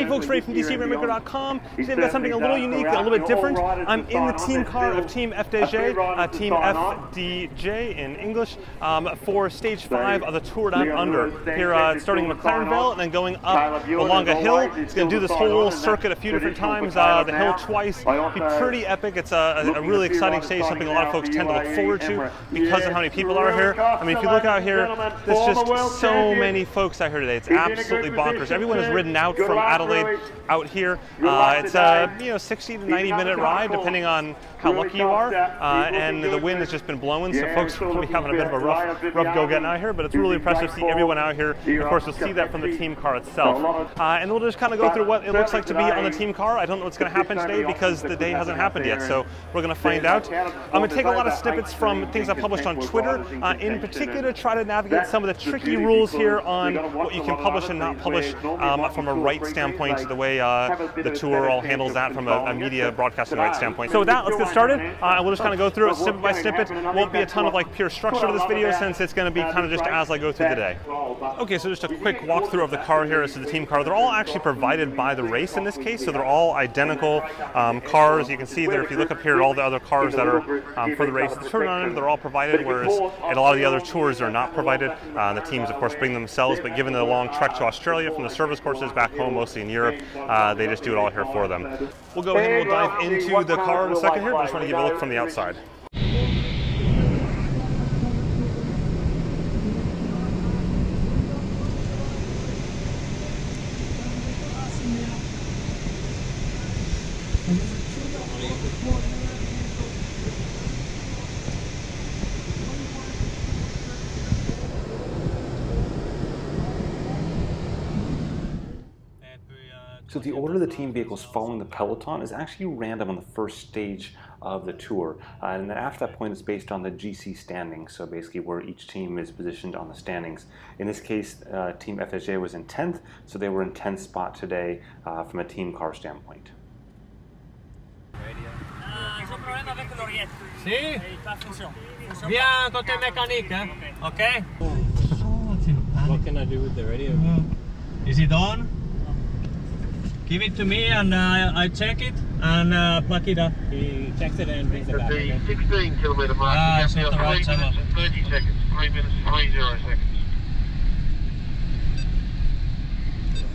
Hey folks, Ray from DCRainmaker.com. Today we've got something a little unique, a little bit different. I'm in the team car of Team FDJ, uh, Team FDJ in English, um, for stage five of the Tour Down Under. Here, uh, starting in McLaren Vale and then going up Willunga Hill. It's going to do this whole circuit a few different times, uh, the hill twice. Be pretty epic. It's a, a, really exciting stage, something a lot of folks tend to look forward to because of how many people are here. I mean, if you look out here, there's just so many folks out here today. It's absolutely bonkers. Everyone has ridden out from Adelaide out here. Uh, it's a you know 60 to 90 minute ride, depending on how lucky you are. Uh, and the wind has just been blowing, so folks will be having a bit of a rough, rough go getting out here. But it's really impressive to see everyone out here. Of course, you'll see that from the team car itself. Uh, and we'll just kind of go through what it looks like to be on the team car. I don't know what's going to happen today because the day hasn't happened yet, so we're going to find out. I'm going to take a lot of snippets from things I published on Twitter, uh, in particular, try to navigate some of the tricky rules here on what you can publish and not publish um, from a right standpoint, the way uh, the tour all handles that from a, a media broadcasting right standpoint. So with that, let's get started. Uh, and we'll just kind of go through it snippet by snippet. Won't be a ton of like pure structure to this video since it's going to be kind of just as I go through the day. Okay, so just a quick walkthrough of the car here. This is the team car. They're all actually provided by the race in this case, so they're all identical um, cars. You can see there if you look up here at all the other cars that are um, for the race, the on they're all provided, whereas at a lot of the other tours they're not provided. Uh, the teams, of course, bring themselves, but given the long trek to Australia from the service courses back home, mostly in Europe, uh, they just do it all here for them. We'll go ahead and we'll dive into the car in a second here, I just want to give a look from the outside. So the order of the team vehicles following the peloton is actually random on the first stage of the tour. Uh, and then after that point, it's based on the GC standings. So basically where each team is positioned on the standings. In this case, uh, Team FDJ was in 10th, so they were in 10th spot today uh, from a team car standpoint. Si? Viens côté mécanique, hein? Okay. What can I do with the radio? Is it on? Give it to me and uh, I check it and uh, plug it up. He checks it and brings it At back. the okay? 16 kilometre mark, Ah, you it's have not the right minutes time. and 30 seconds. 3 minutes, 30 seconds.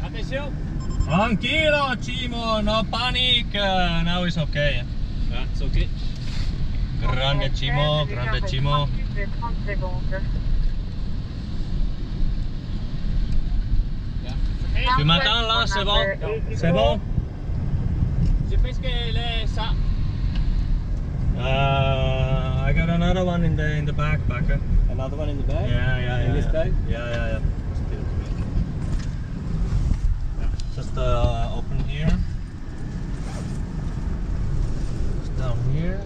Attention! Tranquilo, Chimo, no panic. Uh, now it's okay. That's okay. Grande Chimo, grande Chimo. Tu m'attends là, c'est bon? C'est bon? Je pense qu'elle est ça. Uh, I got another one in the in the backpack. uh. Another one in the back? Yeah, yeah, In yeah. this yeah. bag? Yeah, yeah, yeah. Just give it to me. Just uh, open here. Just down here.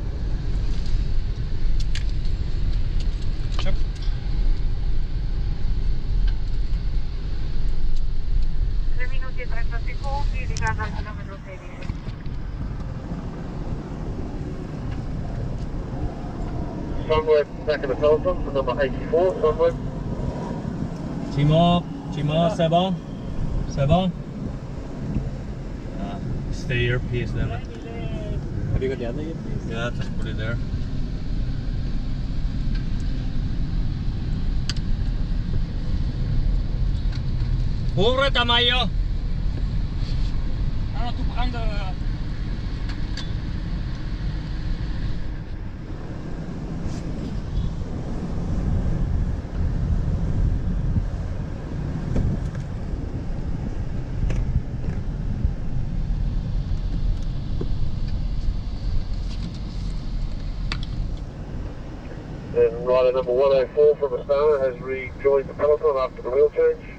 Somewhere back in the peloton for number 84, somewhere. Chimo, Chimo, c'est bon? C'est bon? Uh, it's the earpiece then. Have you got the other earpiece? Yeah, just put it there. Ouvre Tamayo! De... And rider number 104 from Astana has rejoined the peloton after the wheel change.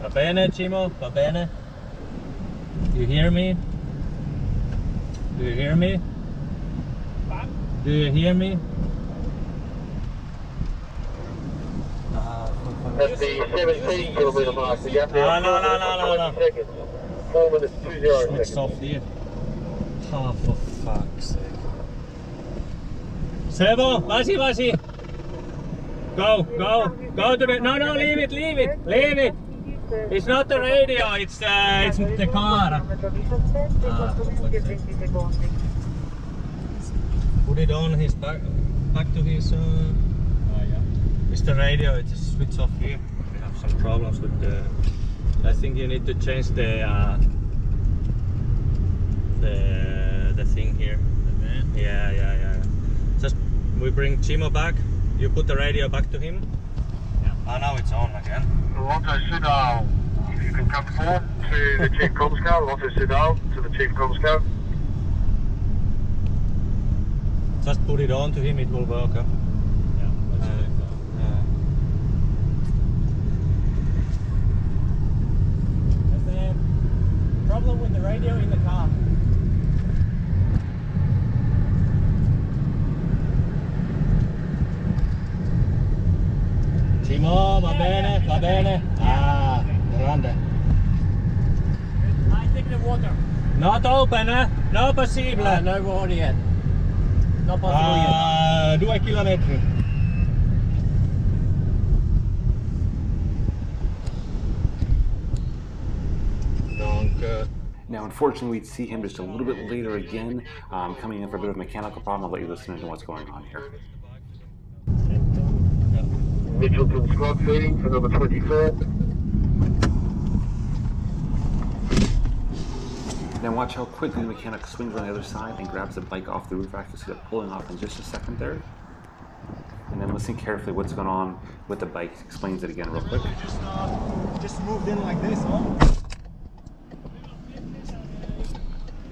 Va bene, Chimo? Va bene? You hear me? Do you hear me? Do you hear me? At the 17 kilometre mark, so you have to No, no, no, no, no, 20 seconds. 4 minutes, 20 Switched seconds. off here. Oh, ah, for fuck's sake. Sebo, Vasi, Vasi. Go, go, go to the. No, no, leave it, leave it, leave it. It's not the radio, it's uh, it's the car. Put it on his back, back to his. Uh, oh, yeah. It's the radio. It just switch off here. We have some problems with the. I think you need to change the uh, the the thing here. Yeah, yeah, yeah. Just we bring Chimo back. You put the radio back to him. Yeah. Oh, now it's on again. Lotto Soudal, if you can come forward to the Chief Comms Car, Lotto Soudal to the Chief Comms Car. Just put it on to him. It will work. Huh? Yeah, Uh, yeah. Problem with the radio in the car. Chimo, va bene, va bene. Ah, grande. I take the water. Not open, eh? No possible. Uh, no water yet. Not possible yet. Ah, due chilometri. Now, unfortunately, we'd see him just a little bit later again, um, coming in for a bit of a mechanical problem. I'll let you listen into what's going on here. Mitchelton-Scott feeding for number 24. Now watch how quickly the mechanic swings on the other side and grabs the bike off the roof rack. You'll see that pulling off in just a second there. And then listen carefully what's going on with the bike. Explains it again real quick. Just, uh, just moved in like this, huh?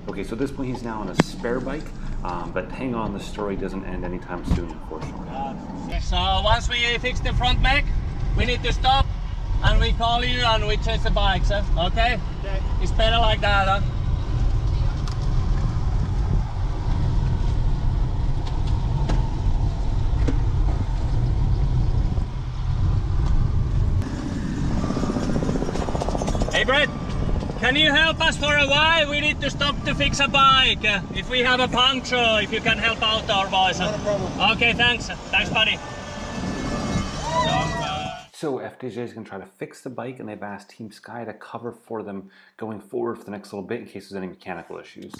Okay, so at this point he's now on a spare bike, um, but hang on, the story doesn't end anytime soon, unfortunately. so once we fix the front back, we need to stop and we call you and we change the bikes, eh? okay? Okay. It's better like that, huh? Hey Brett, can you help us for a while? We need to stop to fix a bike. Uh, If we have a puncture, if you can help out our boys. Not a problem. Okay, thanks. Thanks, buddy. So FDJ is going to try to fix the bike, and they've asked Team Sky to cover for them going forward for the next little bit in case there's any mechanical issues.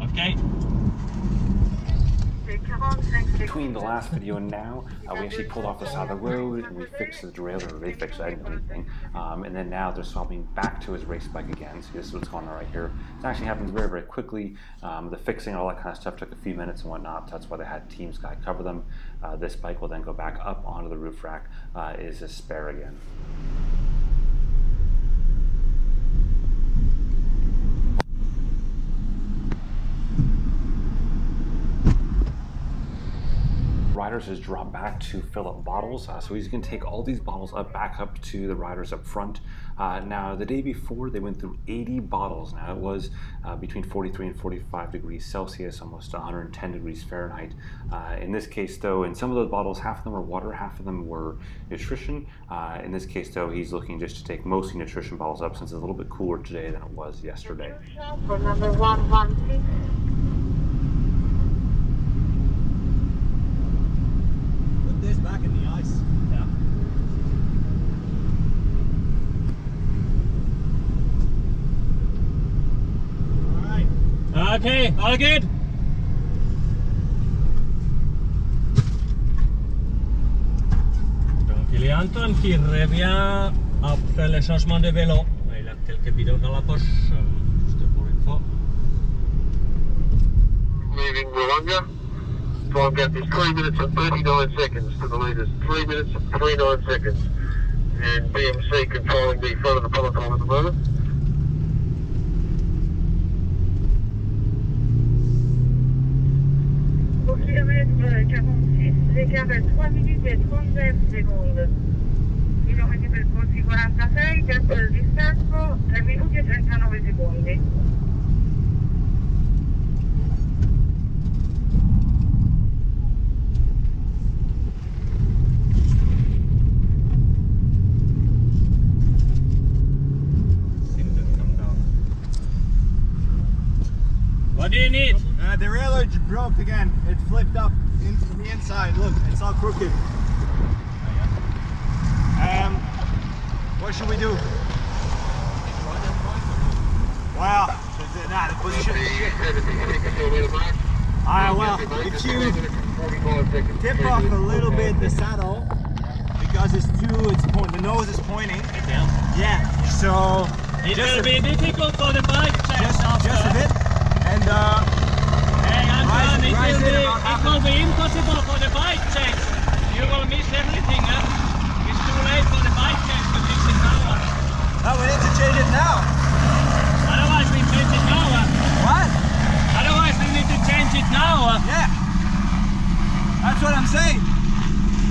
On Between the last video and now, uh, we actually pulled off the side of the road and we fixed the derailleur, or they fixed it, I didn't do anything. Um, and then now they're swapping back to his race bike again. So this is what's going on right here. It actually happens very, very quickly. Um, the fixing, all that kind of stuff took a few minutes and whatnot. That's why they had Team Sky cover them. Uh, this bike will then go back up onto the roof rack, uh, is a spare again. Riders has dropped back to fill up bottles, uh, so he's going to take all these bottles up back up to the riders up front. Uh, now, the day before, they went through 80 bottles. Now, it was uh, between 43 and 45 degrees Celsius, almost 110 degrees Fahrenheit. Uh, in this case, though, in some of those bottles, half of them were water, half of them were nutrition. Uh, in this case, though, he's looking just to take mostly nutrition bottles up since it's a little bit cooler today than it was yesterday. For number 116. Put this back in the ice. Yeah. Alright. Okay, all good? Train qui revient après le changement de vélo. Il a quelques bidons dans la poche, juste pour une fois. Leaving. Time gap is 3 minutes and 39 seconds to the leaders. 3 minutes and 29 seconds. And BMC controlling the front of the peloton at the moment. Kilomètre 46, l'écart est 3 minutes et 39 secondes. 46, gesto del distacco, 3 minuti e 39 secondi. What do you need? Uh, the derailleur broke again. It flipped up into the inside. Look, it's all crooked. Um, what should we do? Wow, nah, the position is shit. Ah, well, if you tip off a little bit the saddle, because it's too, it's point, the nose is pointing. Yeah, so It just will be difficult for the bike just, just a bit. And uh, Rise- it, rise will be, it will be impossible for the bike check. You will miss everything, huh? It's too late for the bike check to fix it now. no, we need to change it now. Otherwise we change it now. huh? What? Otherwise we need to change it now. huh? Yeah. That's what I'm saying.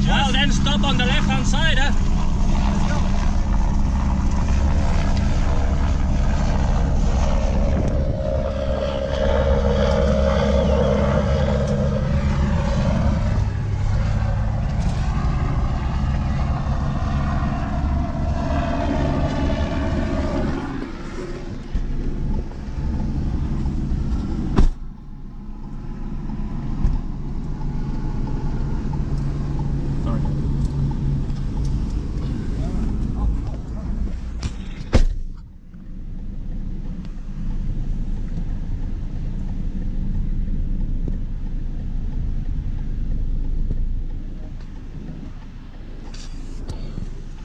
Well, then stop on the left hand side. Huh?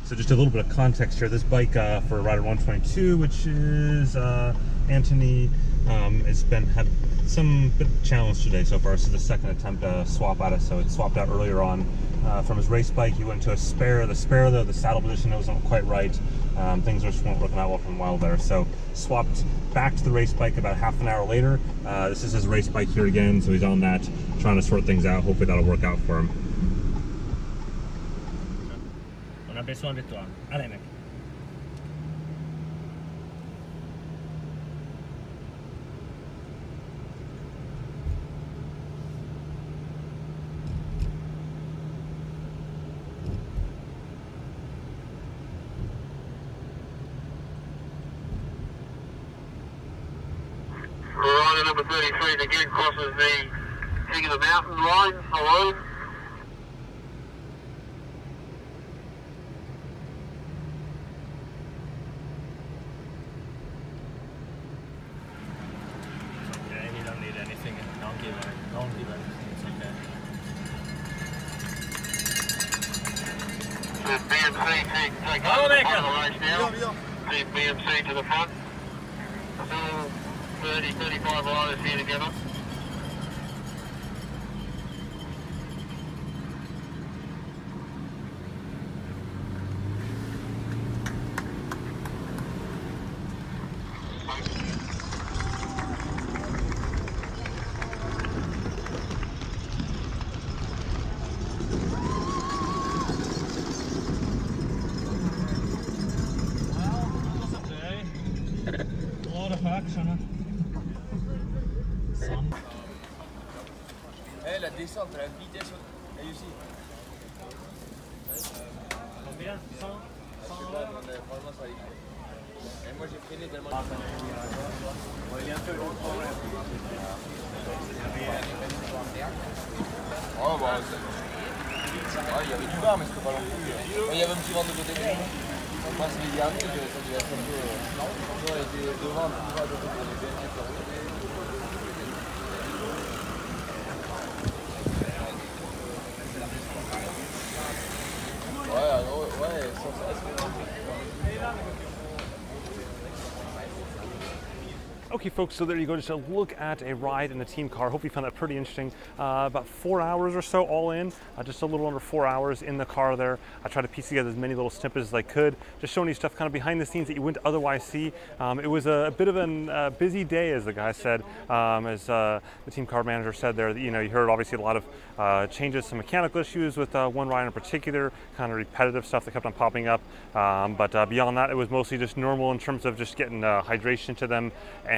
So just a little bit of context here. This bike uh, for Rider 122, which is uh, Anthony, um, has been had some bit of challenge today so far. This is the second attempt to swap out it. So it swapped out earlier on uh, from his race bike. He went to a spare. The spare though, the saddle position wasn't quite right. Um, things just weren't working out well for a while there. So swapped back to the race bike about half an hour later. Uh, this is his race bike here again. So he's on that, trying to sort things out. Hopefully that'll work out for him. On a besoin de toi. Allez, mec. Number 33 again crosses the King of the Mountain line alone. Okay, he don't need anything. Don't give it. Don't give anything. It's okay. The BMC take, take the front of the race now. The BMC to the front. Still 30, 35 riders here together. Huh? Sun. la descente la vitesse. Ici. Combien? 100 100 heures Franchement, ça va aller. Et moi, j'ai freiné tellement. Oh, bah, Ouais, il y avait du bar, mais c'était pas non plus. Il y avait un petit vent de côté. On passe les ça devait être un peu. On a été devant, on va les Ouais, ouais. Okay, folks, so there you go. Just a look at a ride in the team car. Hope you found that pretty interesting. Uh, about four hours or so all in, uh, just a little under four hours in the car there. I tried to piece together as many little snippets as I could, just showing you stuff kind of behind the scenes that you wouldn't otherwise see. Um, it was a, a, bit of a uh, busy day, as the guy said, um, as uh, the team car manager said there. You know, you heard obviously a lot of uh, changes, some mechanical issues with uh, one ride in particular, kind of repetitive stuff that kept on popping up. Um, but beyond that, it was mostly just normal in terms of just getting hydration to them and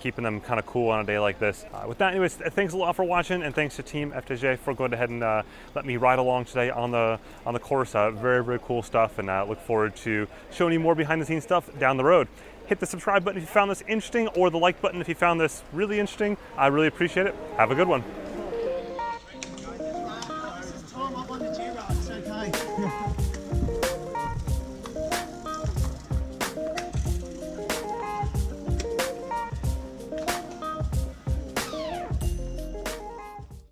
keeping them kind of cool on a day like this. Uh, with that, anyways, thanks a lot for watching, and thanks to Team FDJ for going ahead and uh, let me ride along today on the on the course. Uh, very very cool stuff, and uh, look forward to showing you more behind the scenes stuff down the road. Hit the subscribe button if you found this interesting, or the like button if you found this really interesting. I really appreciate it. Have a good one.